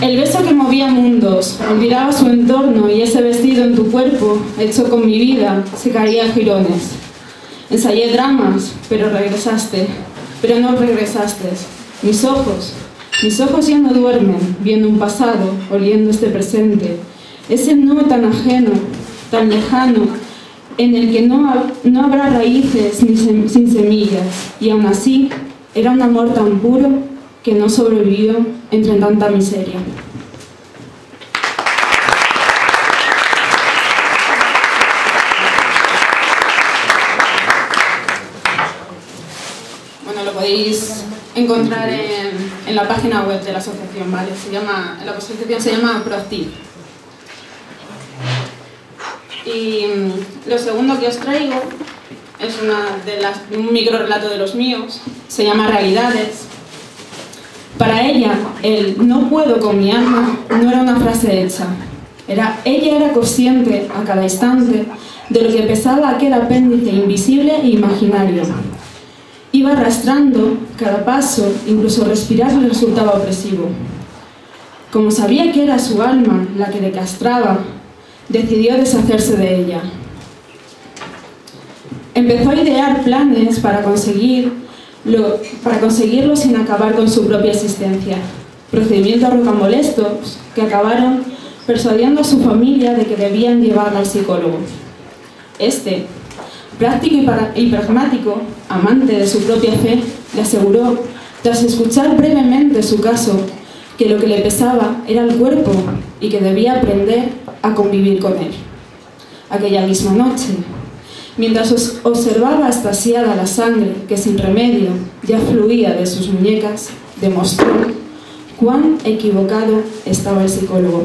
El beso que movía mundos, olvidaba su entorno y ese vestido en tu cuerpo, hecho con mi vida, se caía a jirones. Ensayé dramas, pero regresaste, pero no regresaste. Mis ojos, mis ojos ya no duermen, viendo un pasado, oliendo este presente. Ese no tan ajeno, tan lejano, en el que no, no habrá raíces ni sin semillas, y aún así era un amor tan puro que no sobrevivió entre tanta miseria. Bueno, lo podéis encontrar en, la página web de la asociación, ¿vale? Se llama, la asociación se llama Proactive. Y mm, lo segundo que os traigo es una de las, un micro relato de los míos, se llama Realidades. Para ella, el no puedo con mi alma no era una frase hecha. Era, ella era consciente a cada instante de lo que pesaba aquel apéndice invisible e imaginario. Iba arrastrando cada paso, incluso respirar le resultaba opresivo. Como sabía que era su alma la que le castraba, decidió deshacerse de ella. Empezó a idear planes para, conseguir para conseguirlo sin acabar con su propia existencia. Procedimientos rocambolestos que acabaron persuadiendo a su familia de que debían llevarla al psicólogo. Este, práctico y, y pragmático, amante de su propia fe, le aseguró, tras escuchar brevemente su caso, que lo que le pesaba era el cuerpo y que debía aprender a convivir con él. Aquella misma noche, mientras observaba estasiada la sangre que sin remedio ya fluía de sus muñecas, demostró cuán equivocado estaba el psicólogo.